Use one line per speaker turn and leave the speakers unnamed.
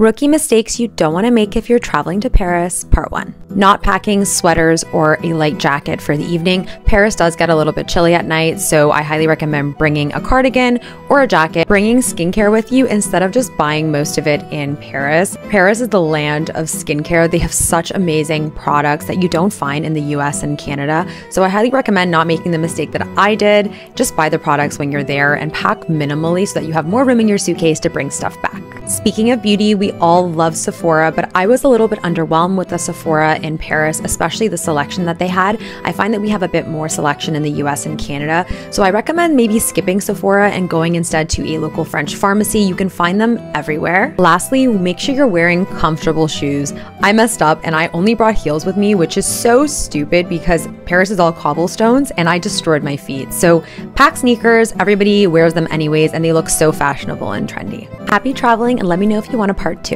Rookie mistakes you don't want to make if you're traveling to Paris, part one. Not packing sweaters or a light jacket for the evening. Paris does get a little bit chilly at night, so I highly recommend bringing a cardigan or a jacket, bringing skincare with you instead of just buying most of it in Paris. Paris is the land of skincare. They have such amazing products that you don't find in the US and Canada. So I highly recommend not making the mistake that I did. Just buy the products when you're there and pack minimally so that you have more room in your suitcase to bring stuff back. Speaking of beauty, we all love Sephora, but I was a little bit underwhelmed with the Sephora in Paris, especially the selection that they had. I find that we have a bit more selection in the US and Canada, so I recommend maybe skipping Sephora and going instead to a local French pharmacy. You can find them everywhere. Lastly, make sure you're wearing comfortable shoes. I messed up and I only brought heels with me, which is so stupid because Paris is all cobblestones and I destroyed my feet. So pack sneakers, everybody wears them anyways, and they look so fashionable and trendy. Happy traveling and let me know if you want a part two.